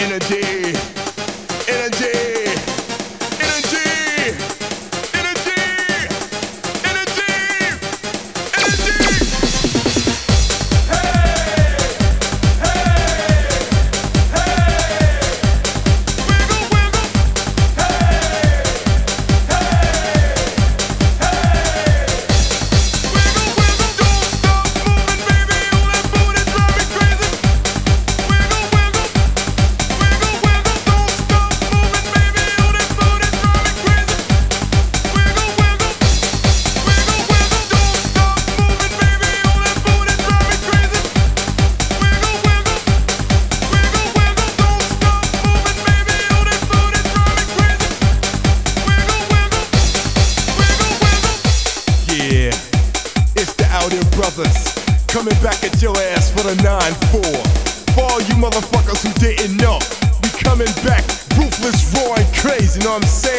energy, energy. Brothers coming back at your ass for the 9-4. For all you motherfuckers who didn't know, we coming back ruthless, raw, and crazy, know what I'm saying?